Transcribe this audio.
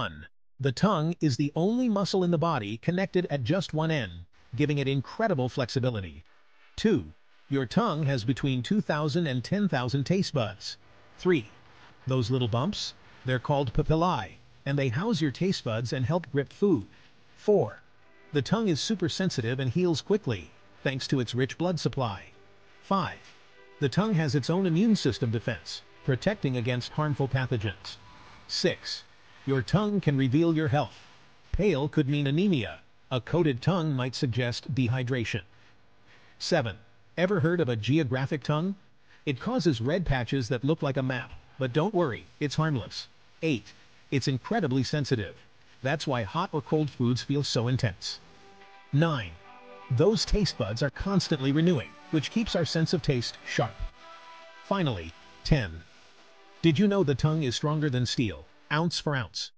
1. The tongue is the only muscle in the body connected at just one end, giving it incredible flexibility. 2. Your tongue has between 2,000 and 10,000 taste buds. 3. Those little bumps? They're called papillae, and they house your taste buds and help grip food. 4. The tongue is super sensitive and heals quickly, thanks to its rich blood supply. 5. The tongue has its own immune system defense, protecting against harmful pathogens. 6. Your tongue can reveal your health. Pale could mean anemia. A coated tongue might suggest dehydration. 7. Ever heard of a geographic tongue? It causes red patches that look like a map, but don't worry, it's harmless. 8. It's incredibly sensitive. That's why hot or cold foods feel so intense. 9. Those taste buds are constantly renewing, which keeps our sense of taste sharp. Finally, 10. Did you know the tongue is stronger than steel, ounce for ounce?